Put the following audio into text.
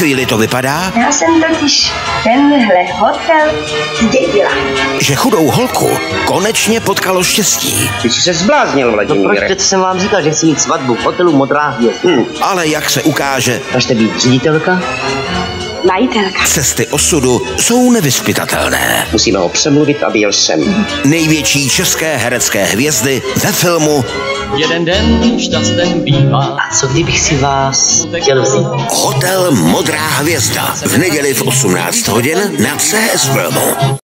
chvíli to vypadá, Já jsem totiž tenhle hotel zdědila. že chudou holku konečně potkalo štěstí. Ty jsi se zbláznil, No proč teď jsem vám říkal, že chci mít svatbu v hotelu Modrá hvězda? Hm. Ale jak se ukáže, Chcete být ředitelka? Majitelka. cesty osudu jsou nevyspytatelné. Musíme ho přemluvit, aby jel sem. Největší české herecké hvězdy ve filmu Jeden den šťasten bývá. A co kdybych si vás chtěl vzít? Hotel Modrá hvězda v neděli v 18 hodin na CS Filmu.